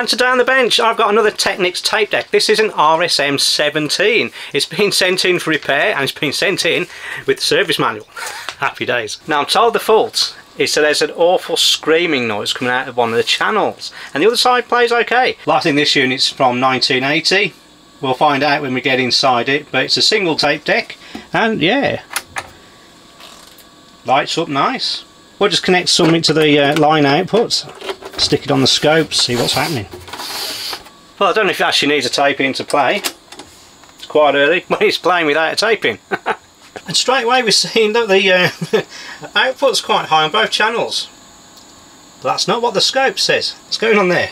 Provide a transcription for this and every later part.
And today on the bench I've got another Technics tape deck. This is an RSM 17. It's been sent in for repair and it's been sent in with the service manual. Happy days. Now I'm told the fault is that there's an awful screaming noise coming out of one of the channels and the other side plays okay. I think this unit's from 1980. We'll find out when we get inside it but it's a single tape deck and yeah lights up nice. We'll just connect something to the uh, line output stick it on the scope, see what's happening. Well, I don't know if it actually needs a tape in to play. It's quite early when it's playing without a tape in. and straight away we're seeing that the uh, output's quite high on both channels. But that's not what the scope says. What's going on there?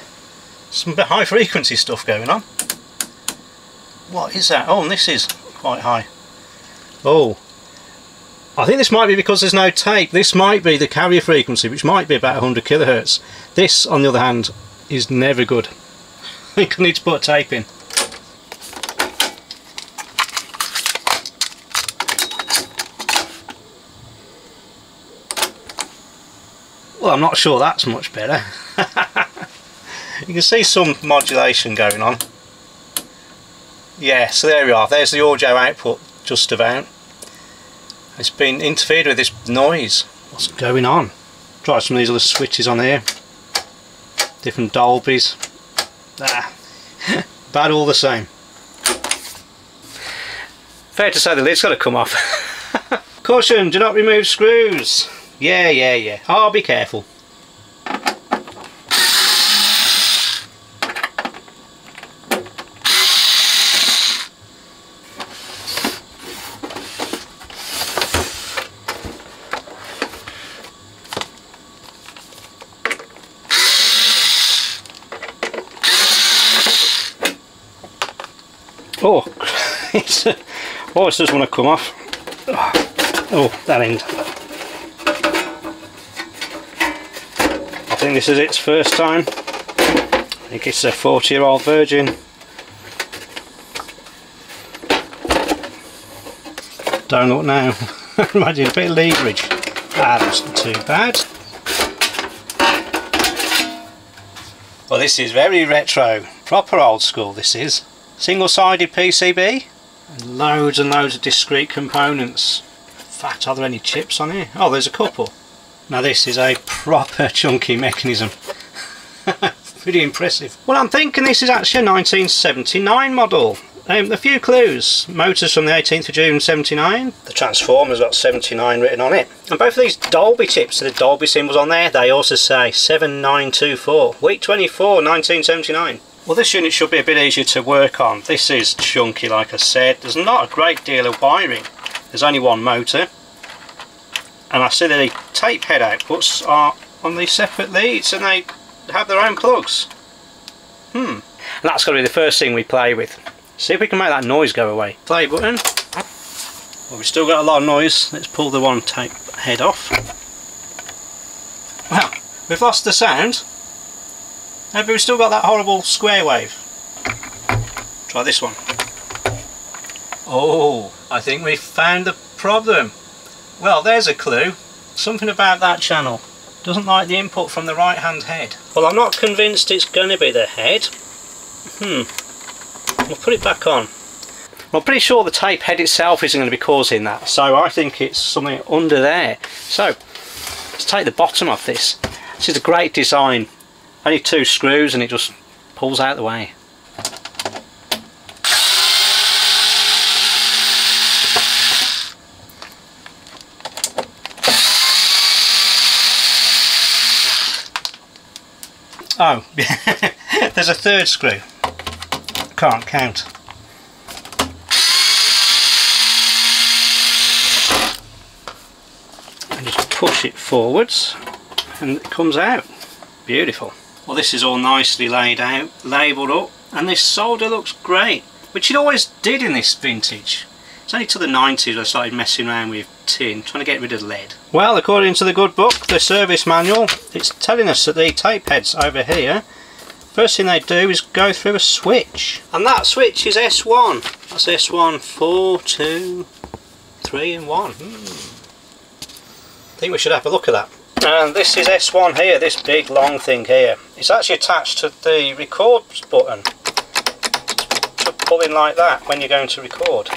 Some high frequency stuff going on. What is that? Oh, and this is quite high. Oh, I think this might be because there's no tape. This might be the carrier frequency, which might be about 100 kilohertz. This, on the other hand, is never good. I think I need to put a tape in. Well, I'm not sure that's much better. you can see some modulation going on. Yeah, so there we are. There's the audio output, just about. It's been interfered with this noise. What's going on? Try some of these other switches on here. Different Dolbys. Ah, bad all the same. Fair to say the lid's got to come off. Caution, do not remove screws. Yeah, yeah, yeah. Oh, be careful. Oh, it's, oh, it does want to come off. Oh, that end. I think this is its first time. I think it's a 40 year old Virgin. Don't look now. Imagine a bit of leverage. Ah, that's not too bad. Well, this is very retro. Proper old school, this is single-sided PCB loads and loads of discrete components. In fact are there any chips on here? oh there's a couple. Now this is a proper chunky mechanism. Pretty impressive. Well I'm thinking this is actually a 1979 model. Um, a few clues. Motors from the 18th of June 79 the transformer's got 79 written on it. And both of these Dolby chips the Dolby symbols on there they also say 7924 week 24 1979 well this unit should be a bit easier to work on. This is chunky like I said. There's not a great deal of wiring. There's only one motor. And I see that the tape head outputs are on these separate leads and they have their own plugs. Hmm. And that's got to be the first thing we play with. See if we can make that noise go away. Play button. Well we've still got a lot of noise. Let's pull the one tape head off. Well, we've lost the sound. No, but we've still got that horrible square wave. Try this one. Oh, I think we found the problem. Well, there's a clue. Something about that channel. Doesn't like the input from the right hand head. Well, I'm not convinced it's going to be the head. Hmm. We'll put it back on. I'm pretty sure the tape head itself isn't going to be causing that. So I think it's something under there. So, let's take the bottom off this. This is a great design only two screws and it just pulls out the way. Oh, there's a third screw. Can't count. And just push it forwards and it comes out. Beautiful. Well this is all nicely laid out, labelled up, and this solder looks great, which it always did in this vintage. It's only to the 90s I started messing around with tin, trying to get rid of lead. Well, according to the good book, the service manual, it's telling us that the tape heads over here, first thing they do is go through a switch. And that switch is S1. That's S1, 4, 2, 3 and 1. Hmm. I think we should have a look at that. And this is S1 here, this big long thing here. It's actually attached to the record button. To pull in like that when you're going to record.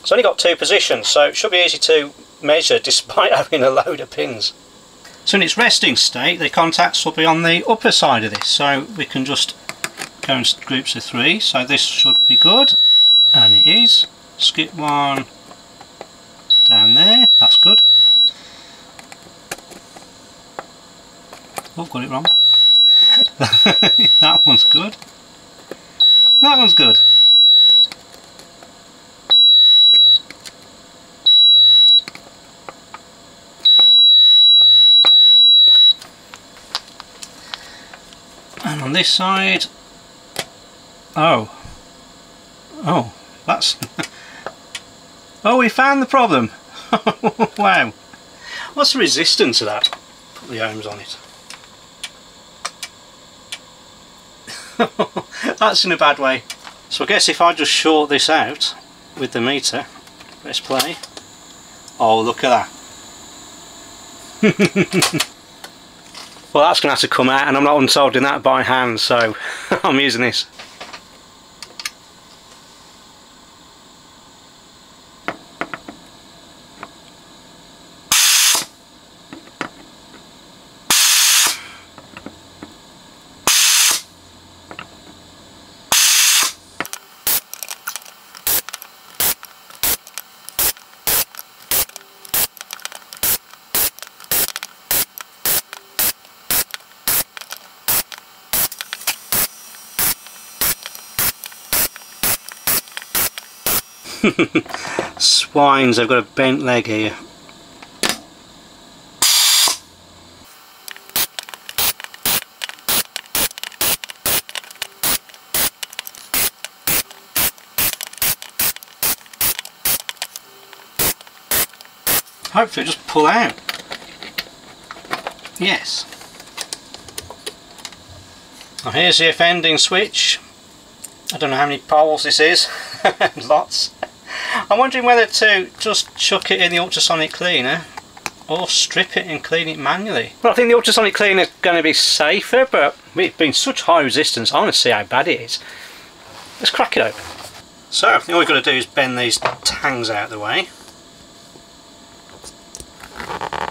It's only got two positions, so it should be easy to measure despite having a load of pins. So in its resting state, the contacts will be on the upper side of this, so we can just go in groups of three. So this should be good, and it is. Skip one down there, that's good. Oh, got it wrong. that one's good. That one's good. And on this side, oh, oh, that's, oh, we found the problem. wow. What's the resistance of that? Put the ohms on it. That's in a bad way. So I guess if I just short this out with the meter, let's play. Oh, look at that. well, that's going to have to come out and I'm not unsoldering that by hand, so I'm using this. Swines, they've got a bent leg here. Hopefully just pull out. Yes. Now here's the offending switch. I don't know how many poles this is. Lots. I'm wondering whether to just chuck it in the ultrasonic cleaner or strip it and clean it manually. Well I think the ultrasonic cleaner is going to be safer but it's been such high resistance I want to see how bad it is. Let's crack it open. So all we've got to do is bend these tangs out of the way.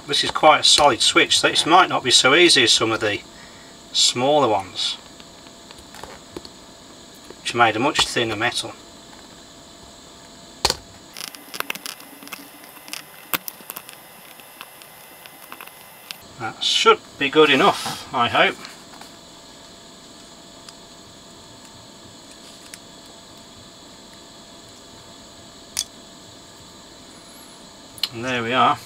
This is quite a solid switch so this might not be so easy as some of the smaller ones which are made of much thinner metal. Should be good enough, I hope. And there we are.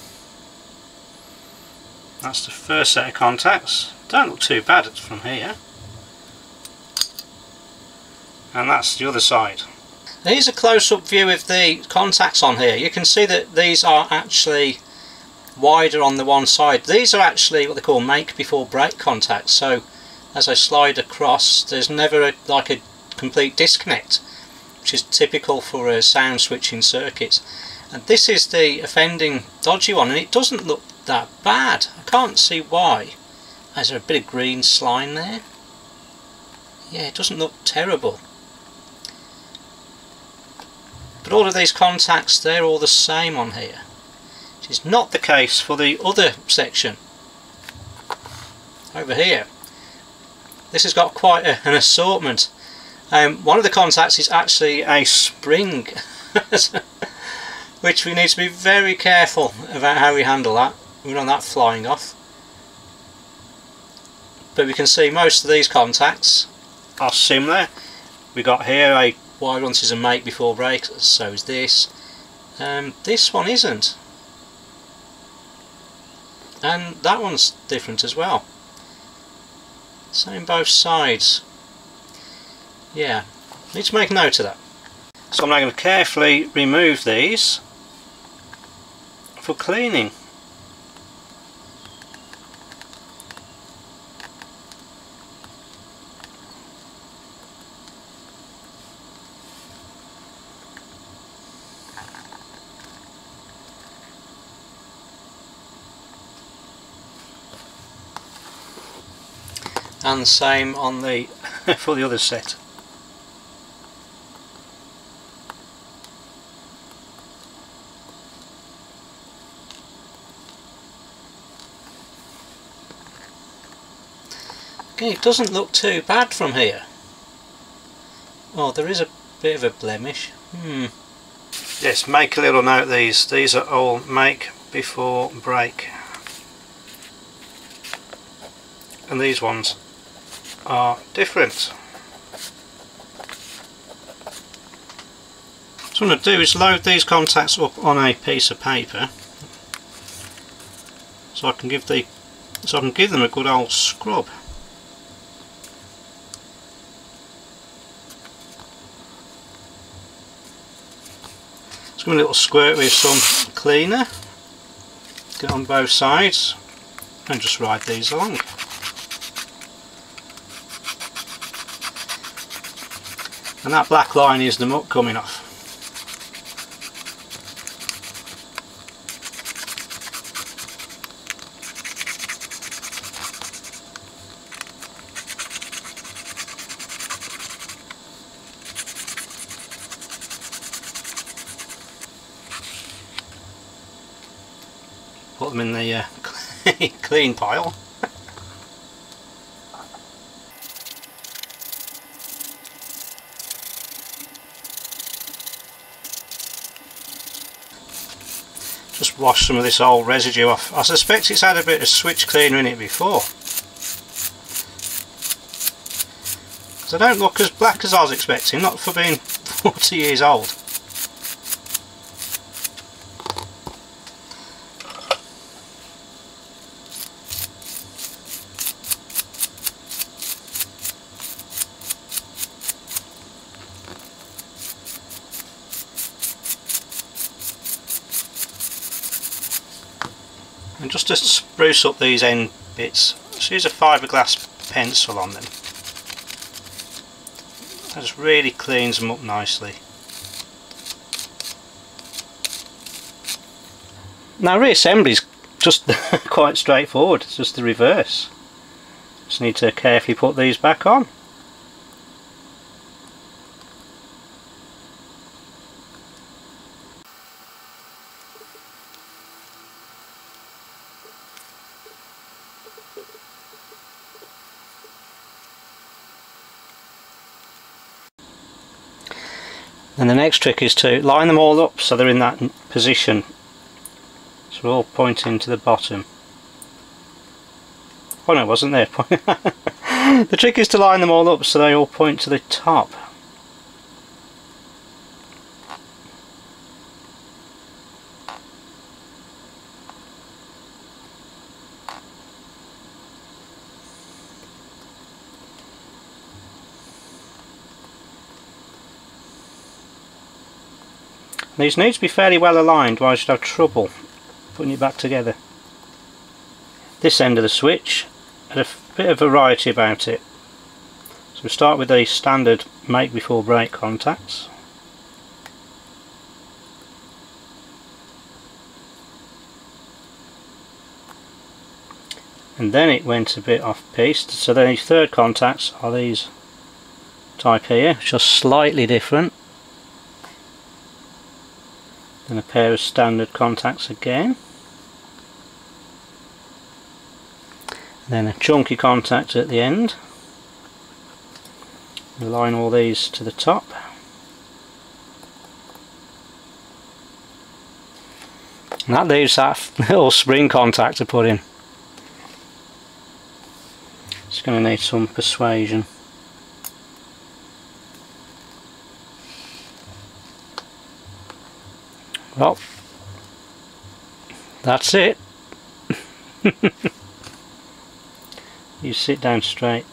That's the first set of contacts. Don't look too bad from here. And that's the other side. Here's a close-up view of the contacts on here. You can see that these are actually wider on the one side. These are actually what they call make before break contacts so as I slide across there's never a, like a complete disconnect which is typical for a sound switching circuits and this is the offending dodgy one and it doesn't look that bad. I can't see why. Is there a bit of green slime there? Yeah it doesn't look terrible. But all of these contacts they're all the same on here which is not the case for the other section over here. This has got quite a, an assortment. Um, one of the contacts is actually a spring which we need to be very careful about how we handle that. We don't want that flying off. But we can see most of these contacts are similar. We got here a wire runs is a make before break, so is this. Um, this one isn't and that one's different as well. Same both sides. Yeah need to make note of that. So I'm now going to carefully remove these for cleaning and same on the for the other set. Okay, it doesn't look too bad from here. Oh there is a bit of a blemish. Hmm. Yes make a little note these these are all make before break. And these ones are different. So what I'm going to do is load these contacts up on a piece of paper so I can give the so I can give them a good old scrub. Just give a little squirt with some cleaner, get on both sides and just ride these along. And that black line is the muck coming off. Put them in the uh, clean pile. Just wash some of this old residue off. I suspect it's had a bit of switch cleaner in it before. I don't look as black as I was expecting, not for being 40 years old. and just to spruce up these end bits. Just use a fiberglass pencil on them. That just really cleans them up nicely. Now reassembly is just quite straightforward. It's just the reverse. Just need to carefully put these back on And the next trick is to line them all up so they're in that position. So we're all pointing to the bottom. Oh no, wasn't there? the trick is to line them all up so they all point to the top. These need to be fairly well aligned or I should have trouble putting it back together. This end of the switch had a bit of variety about it. So we start with the standard make before break contacts. And then it went a bit off piste. So the third contacts are these type here, which are slightly different then a pair of standard contacts again. Then a chunky contact at the end. Align all these to the top. And that leaves that little spring contact to put in. It's going to need some persuasion Well, that's it. you sit down straight.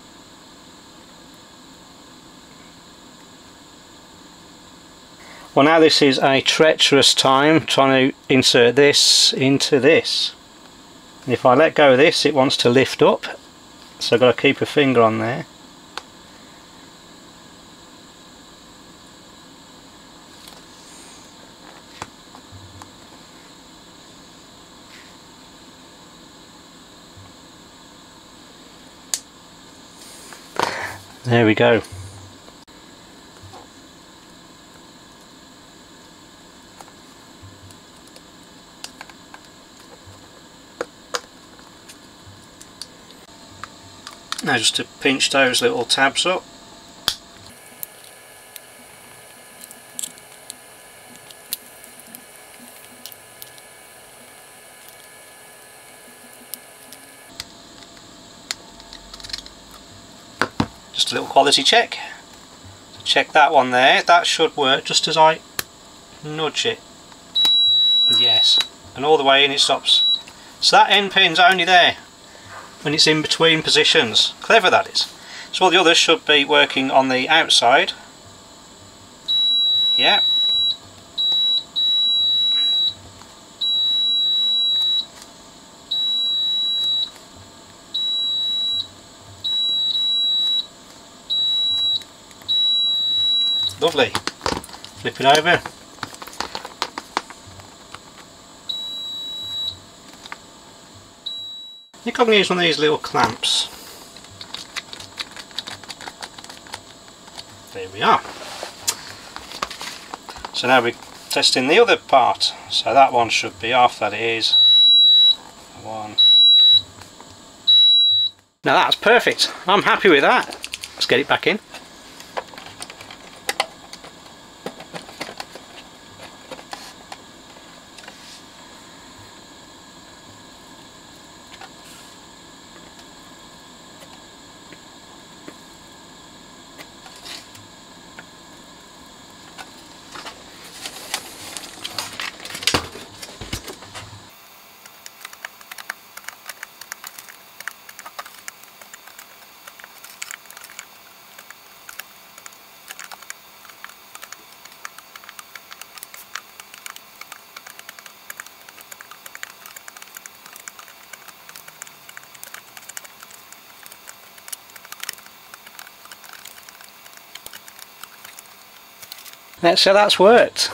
Well now this is a treacherous time trying to insert this into this. If I let go of this it wants to lift up so I've got to keep a finger on there. There we go. Now just to pinch those little tabs up. Quality check. Check that one there, that should work just as I nudge it. Yes, and all the way in it stops. So that end pin's only there when it's in between positions. Clever that is. So all the others should be working on the outside. Yeah. Lovely. Flip it over. Going to use one of these little clamps. There we are. So now we're testing the other part. So that one should be off, that is. One. Now that's perfect. I'm happy with that. Let's get it back in. So that's worked.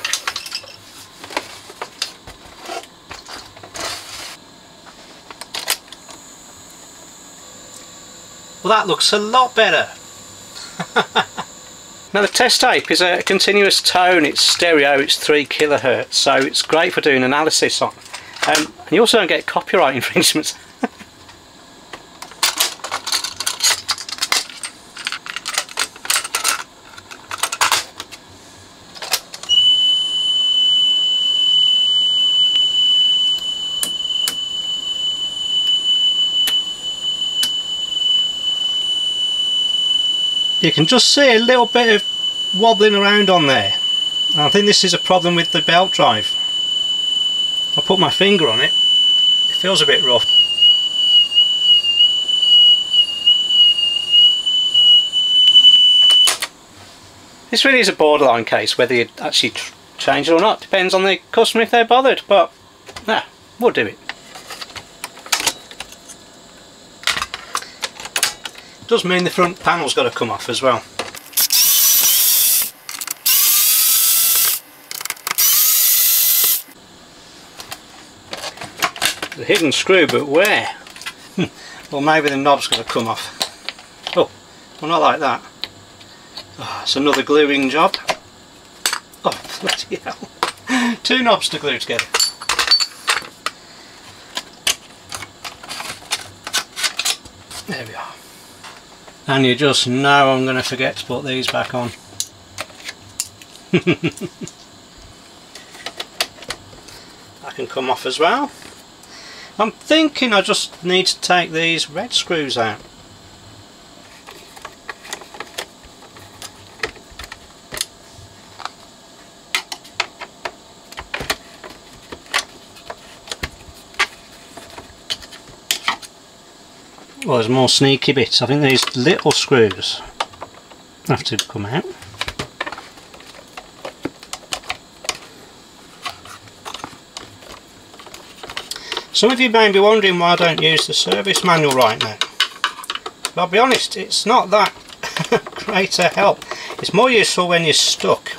Well that looks a lot better. now the test tape is a continuous tone, it's stereo, it's 3 kilohertz, so it's great for doing analysis on. Um, and you also don't get copyright infringements. You can just see a little bit of wobbling around on there. I think this is a problem with the belt drive. I put my finger on it it feels a bit rough. This really is a borderline case whether you actually change it or not. Depends on the customer if they're bothered but nah, we'll do it does mean the front panel's got to come off as well. The hidden screw, but where? Hmm, well maybe the knob's got to come off. Oh, well not like that. Oh, it's another gluing job. Oh bloody hell. Two knobs to glue together. There we are and you just know I'm going to forget to put these back on. I can come off as well. I'm thinking I just need to take these red screws out. There's more sneaky bits. I think these little screws have to come out. Some of you may be wondering why I don't use the service manual right now. But I'll be honest, it's not that great a help. It's more useful when you're stuck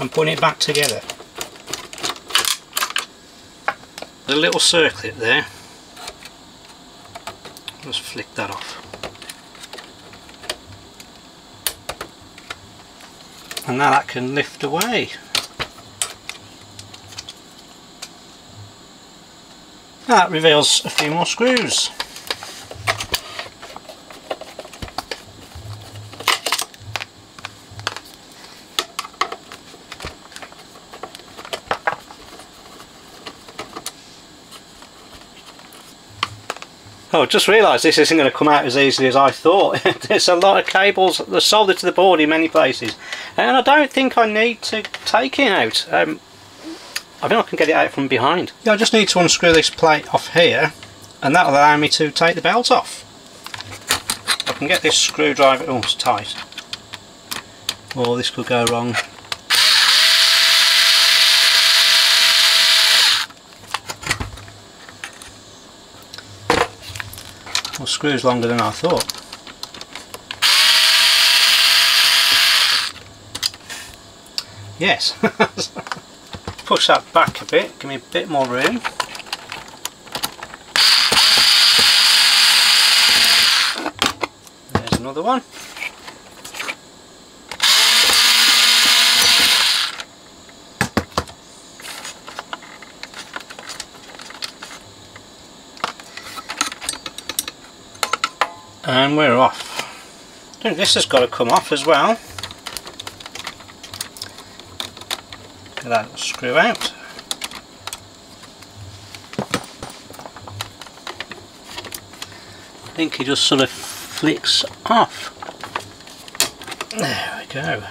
and putting it back together. The little circlip there just flick that off. And now that can lift away. That reveals a few more screws. Oh, just realised this isn't going to come out as easily as I thought. There's a lot of cables that are soldered to the board in many places. And I don't think I need to take it out. Um, I think I can get it out from behind. Yeah, I just need to unscrew this plate off here and that'll allow me to take the belt off. I can get this screwdriver, oh it's tight. Oh, this could go wrong. Screws longer than I thought. Yes. Push that back a bit, give me a bit more room. There's another one. And we're off. I think this has got to come off as well. Get that screw out. I think he just sort of flicks off. There we go.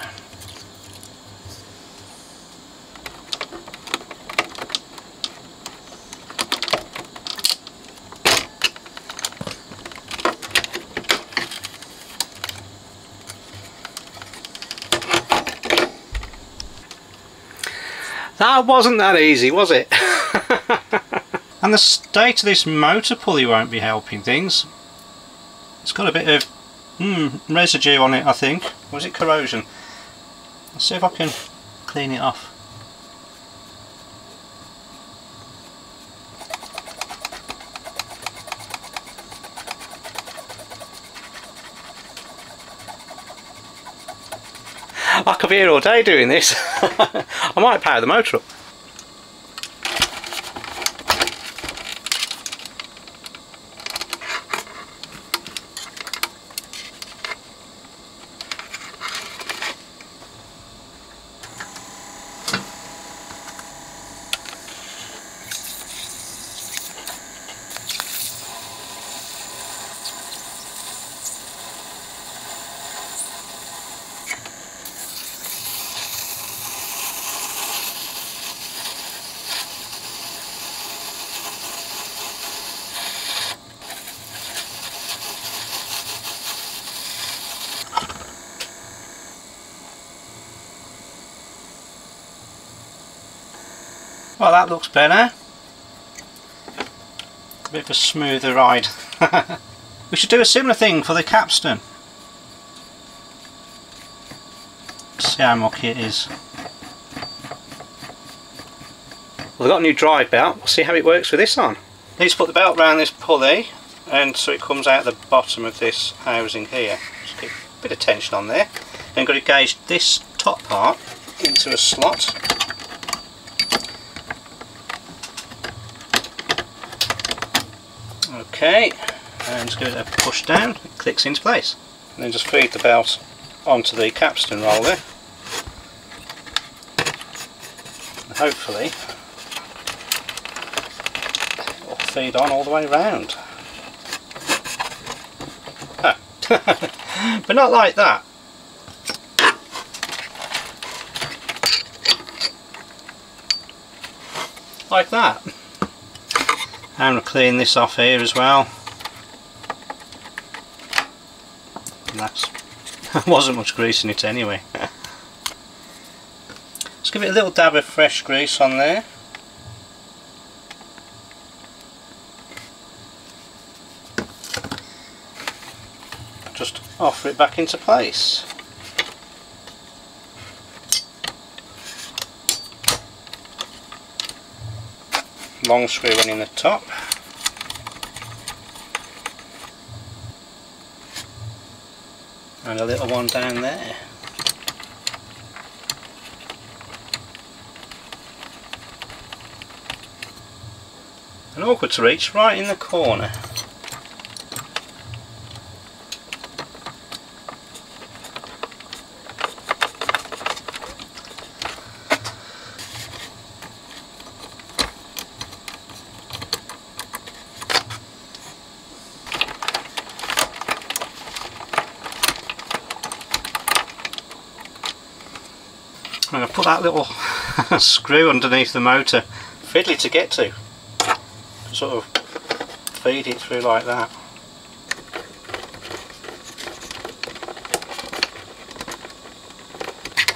That wasn't that easy, was it? and the state of this motor pulley won't be helping things. It's got a bit of mm, residue on it, I think. Was it corrosion? Let's see if I can clean it off. I could be here all day doing this. I might power the motor up. Well that looks better. A bit of a smoother ride. we should do a similar thing for the capstan. See how mucky it is. Well, I've got a new drive belt. We'll see how it works with this on. Need to put the belt around this pulley and so it comes out the bottom of this housing here. Just keep a bit of tension on there. Then got to gauge this top part into a slot Okay, and just give it a push down, it clicks into place. And then just feed the belt onto the capstan roller. And hopefully it will feed on all the way round. Ah. but not like that. Like that. I'm going to clean this off here as well. And that's wasn't much grease in it anyway. Let's give it a little dab of fresh grease on there. Just offer it back into place. long screw in the top. And a little one down there. An awkward to reach right in the corner. I'm going to put that little screw underneath the motor, fiddly to get to, sort of feed it through like that.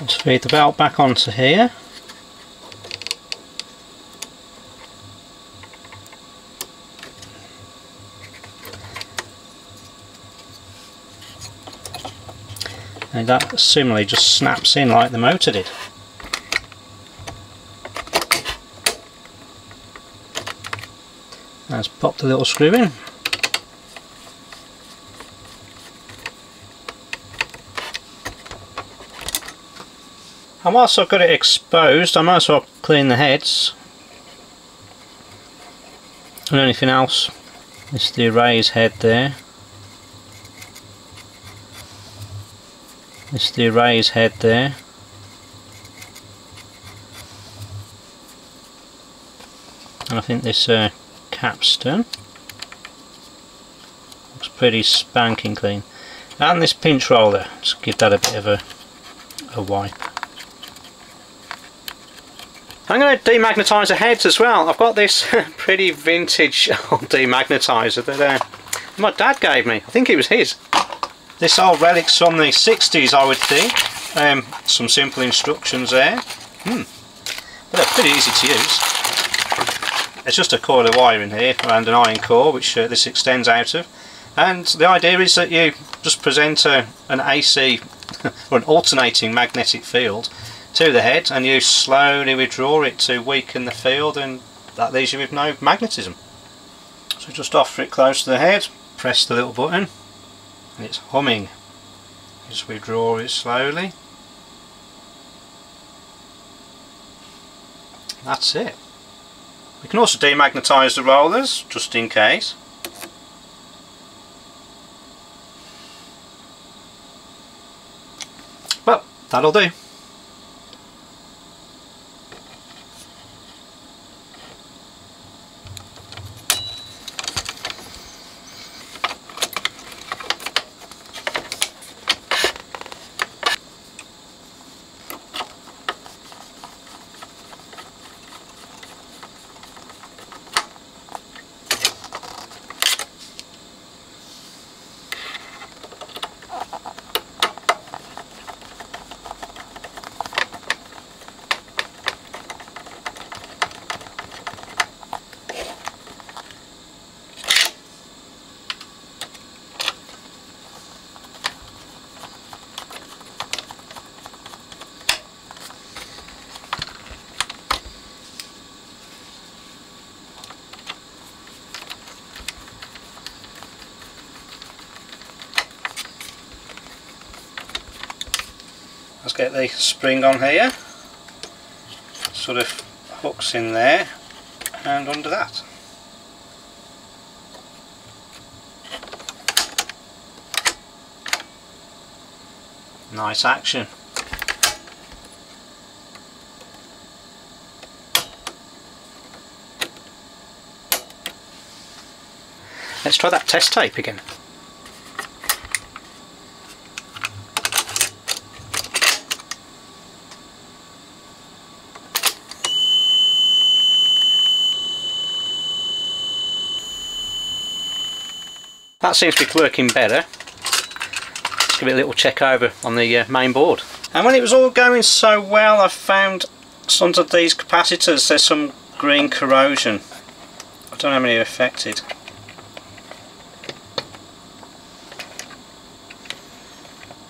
Let's feed the belt back onto here. and that similarly just snaps in like the motor did. Let's pop the little screw in. And whilst I've got it exposed I might as well clean the heads and anything else. Is the erase head there. Is the erase head there. And I think this uh, capstan looks pretty spanking clean. And this pinch roller, just give that a bit of a, a wipe. I'm going to demagnetise the heads as well. I've got this pretty vintage old demagnetiser that uh, my dad gave me. I think it was his. This old relic's from the 60s I would think. Um, some simple instructions there. Hmm. But they're pretty easy to use. It's just a coil of wire in here and an iron core which uh, this extends out of. And the idea is that you just present a, an AC or an alternating magnetic field to the head and you slowly withdraw it to weaken the field and that leaves you with no magnetism. So just offer it close to the head, press the little button and it's humming. Just withdraw it slowly. That's it. We can also demagnetise the rollers just in case. But that'll do. Get the spring on here. Sort of hooks in there and under that. Nice action. Let's try that test tape again That seems to be working better. Let's give it a little check over on the uh, main board. And when it was all going so well I found some of these capacitors there's some green corrosion. I don't know how many are affected.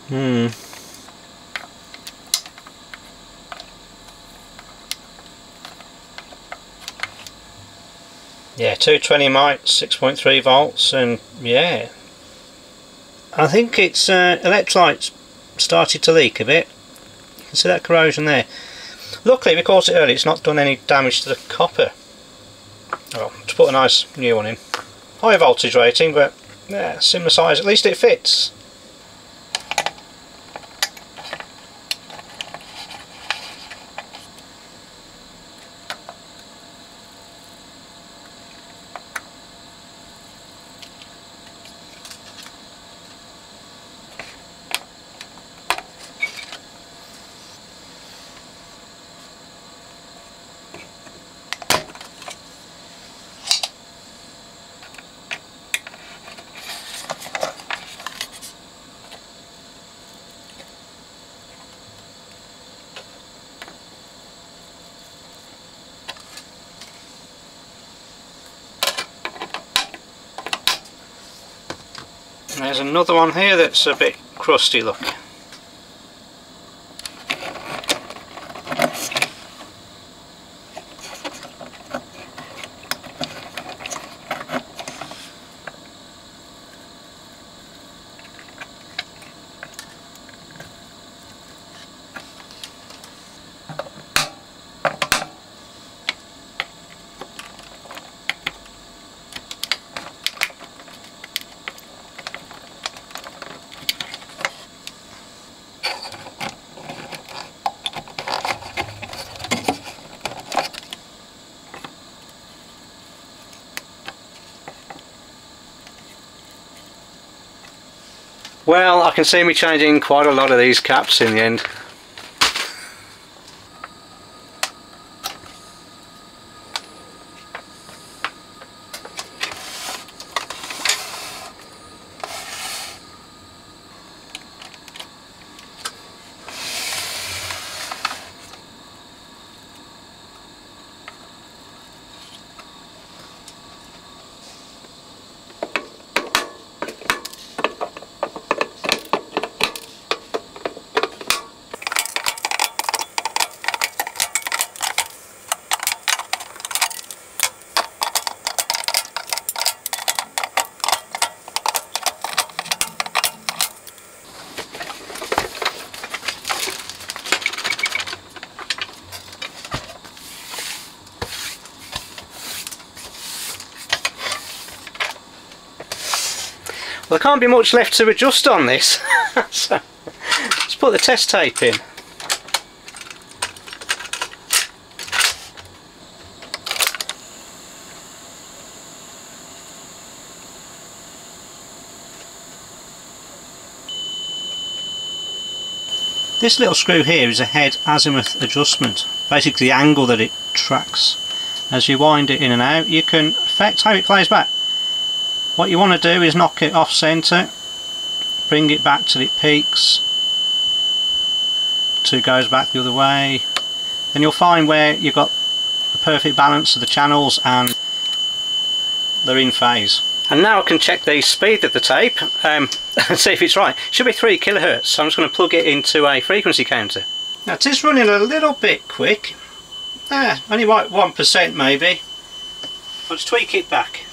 Hmm. 220 mics 6.3 volts and yeah I think it's uh, electrolytes started to leak a bit you can see that corrosion there luckily we caught it early it's not done any damage to the copper Well, to put a nice new one in. High voltage rating, but yeah, similar size. At least it fits. there's another one here that's a bit crusty look. Well, I can see me changing quite a lot of these caps in the end. Well, there can't be much left to adjust on this. so, let's put the test tape in. This little screw here is a head azimuth adjustment, basically the angle that it tracks. As you wind it in and out you can affect how it plays back. What you want to do is knock it off centre, bring it back till it peaks, two goes back the other way, then you'll find where you've got the perfect balance of the channels and they're in phase. And now I can check the speed of the tape um, and see if it's right. It should be 3 kilohertz, so I'm just going to plug it into a frequency counter. Now it is running a little bit quick, ah, only like 1% maybe. I'll just tweak it back.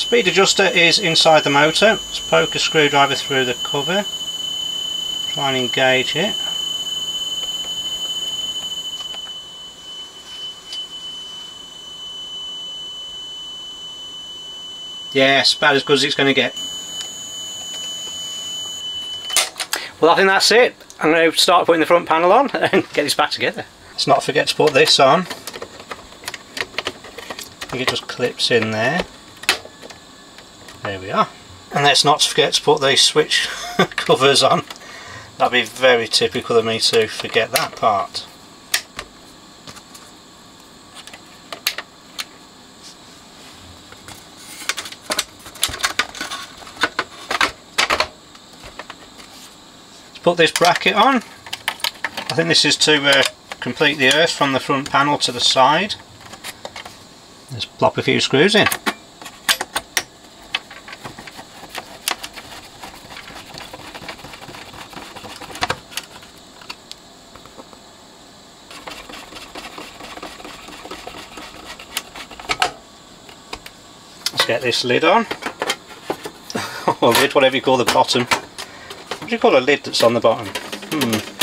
Speed adjuster is inside the motor. Let's poke a screwdriver through the cover. Try and engage it. Yes, about as good as it's going to get. Well I think that's it. I'm going to start putting the front panel on and get this back together. Let's not forget to put this on. I think it just clips in there. There we are. And let's not forget to put these switch covers on. That'd be very typical of me to forget that part. Let's put this bracket on. I think this is to uh, complete the earth from the front panel to the side. Let's plop a few screws in. get this lid on or lid, whatever you call the bottom what do you call a lid that's on the bottom? hmm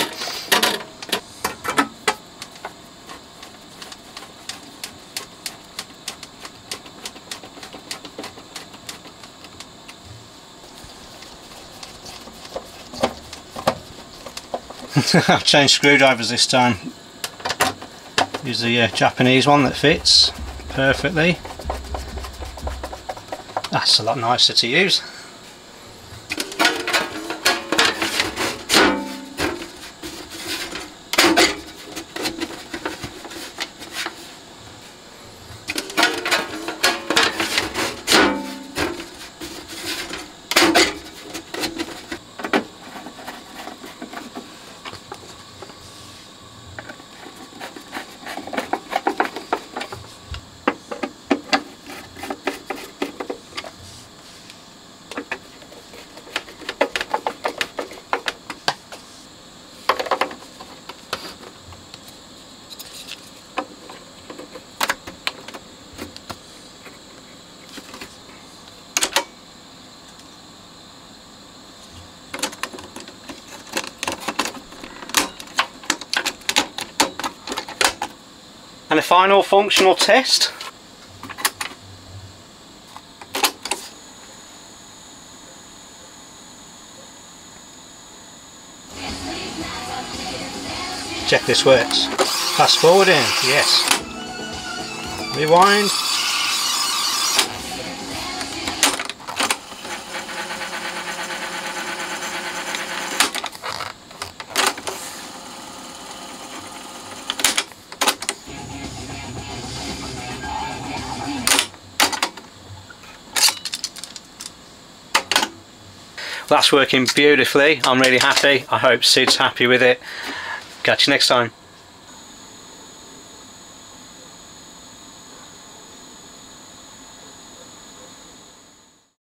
I've changed screwdrivers this time. Use the uh, Japanese one that fits perfectly. That's a lot nicer to use. Final functional test. Check this works. Fast forward in, yes. Rewind. That's working beautifully. I'm really happy. I hope Sid's happy with it. Catch you next time.